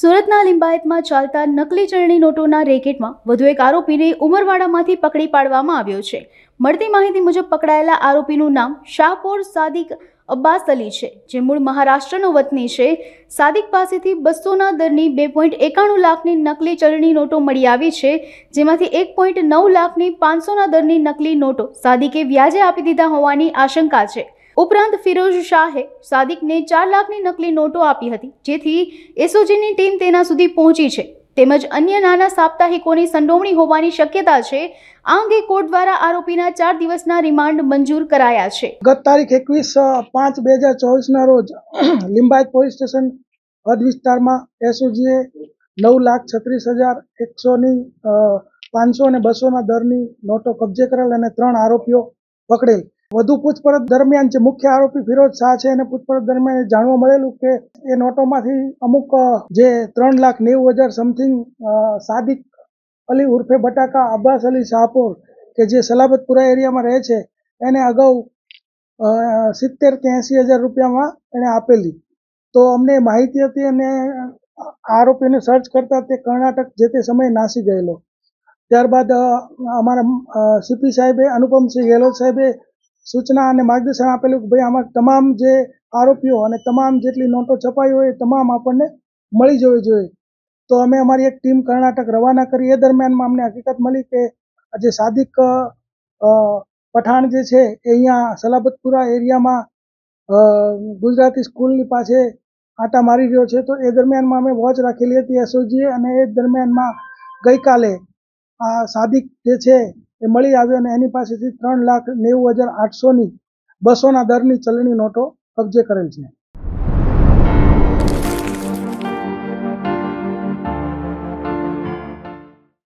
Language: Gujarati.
સુરતના લિંબાયતમાં ચાલતા નકલી ચલણી નોટોના રેકેટમાં વધુ એક આરોપીને ઉમરવાડામાંથી પકડી પાડવામાં આવ્યો છે. મળતી માહિતી મુજબ પકડાયેલા આરોપીનું નામ શાહપોર સાદિક અબ્બાસ અલી છે, જે મૂળ મહારાષ્ટ્રનો વતની છે. સાદિક પાસેથી બસોના દરની બે પોઈન્ટ એકાણું લાખની નકલી ચલણી નોટો મળી આવી છે, જેમાંથી એક પોઈન્ટ નવ લાખની પાંચસોના દરની નકલી નોટો સાદિકે વ્યાજે આપી દીધા હોવાની આશંકા છે. ઉપરાંત ફિરોઝ શાહે સાદિકને ચાર લાખની નકલી નોટો આપી હતી, જેથી એસઓજીની ટીમ તેના સુધી પહોંચી છે. તેમજ અન્ય નાના સાપ્તાહિકોની સંડોવણી હોવાની શક્યતા છે, આ અંગે કોર્ટ દ્વારા આરોપીના ચાર દિવસના રિમાન્ડ મંજૂર કરાયા છે. ગત તારીખ એકવીસ પાંચ બે હજાર ચોવીસના રોજ લિંબાયત પોલીસ સ્ટેશન હદ વિસ્તારમાં એસઓજીએ નવ લાખ છત્રીસ હજાર એકસોની પાંચસો અને બસોના દરની નોટો કબજે કરેલ અને ત્રણ આરોપીઓ પકડેલ. વધુ પૂછપરછ દરમિયાન જે મુખ્ય આરોપી ફિરોજ શાહ છે, એને પૂછપરછ દરમિયાન જાણવા મળેલું કે એ નોટોમાંથી અમુક જે ત્રણ લાખ નેવું હજાર સમથિંગ સાદિક અલી ઉર્ફે બટાકા અબ્બાસ અલી શાહપુર કે જે સલાબતપુરા એરિયામાં રહે છે, એને અગાઉ સિત્તેર કે એંસી હજાર રૂપિયામાં એણે આપેલી. તો અમને માહિતી હતી અને આરોપીને સર્ચ કરતા તે કર્ણાટક જે તે સમયે નાસી ગયેલો. ત્યારબાદ અમારા સીપી સાહેબે, અનુપમસિંહ ગેહલોત સાહેબે સૂચના અને માર્ગદર્શન આપેલું કે ભાઈ આમાં તમામ જે આરોપીઓ અને તમામ જેટલી નોટો છપાઈ હોય એ તમામ આપણને મળી જવી જોઈએ. તો અમે અમારી એક ટીમ કર્ણાટક રવાના કરી. એ દરમિયાનમાં અમને હકીકત મળી કે જે સાદિક પઠાણ જે છે એ અહીંયા સલાબતપુરા એરિયામાં ગુજરાતી સ્કૂલની પાસે આટા મારી રહ્યો છે. તો એ દરમિયાનમાં અમે વોચ રાખેલી હતી એસઓજીએ અને એ દરમિયાનમાં ગઈકાલે આ સાદિક જે છે એ મળી આવ્યો અને એની પાસેથી ત્રણ લાખ નેવું હજાર આઠસોની બસોના દરની ચલણી નોટો કબજે કરેલ છે.